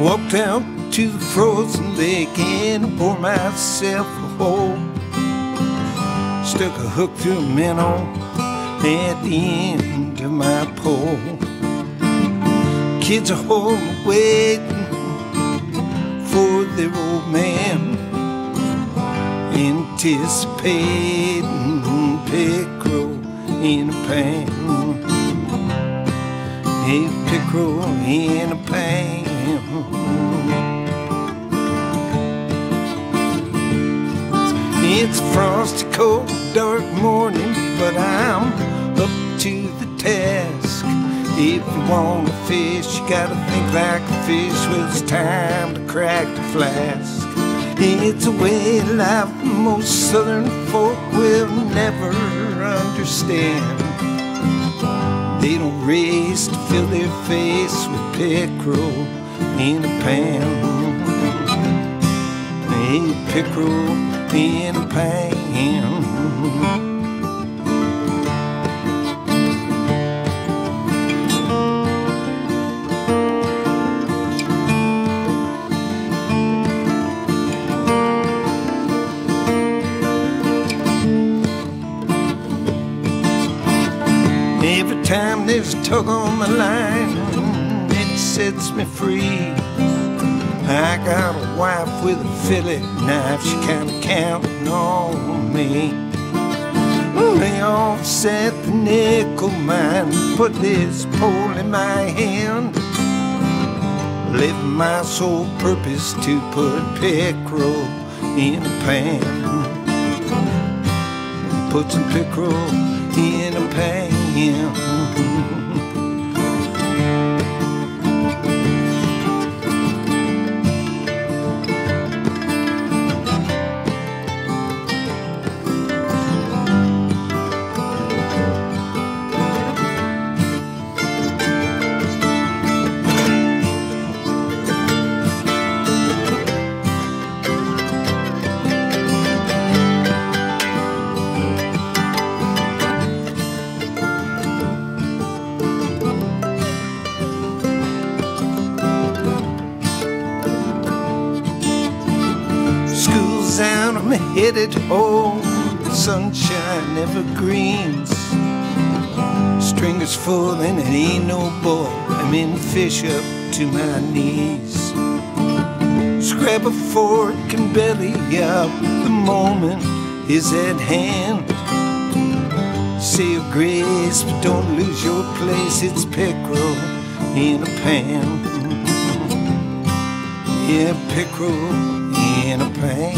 Walked out to the frozen lake and poured myself a hole. Stuck a hook through a minnow at the end of my pole. Kids are home waiting for their old man, anticipating pickerel in a pan. A pickerel in a pan. It's a frosty, cold, dark morning, but I'm up to the task. If you want to fish, you gotta think like a fish. Well, it's time to crack the flask. It's a way of life most southern folk will never understand. They don't race to fill their face with pickerel in a pan. A pickerel in a pan. Time a tug on the line, it sets me free. I got a wife with a fillet knife, she kinda counting on me. They offset the nickel mine, put this pole in my hand. Live my sole purpose to put pickerel in a pan. Put some pickerel in a pan. Headed home. Sunshine evergreens. is full and it ain't no bull. I'm in fish up to my knees. Scrap a fork and belly up. The moment is at hand. Say your grace, but don't lose your place. It's pickerel in a pan. Yeah, pickerel in a pan.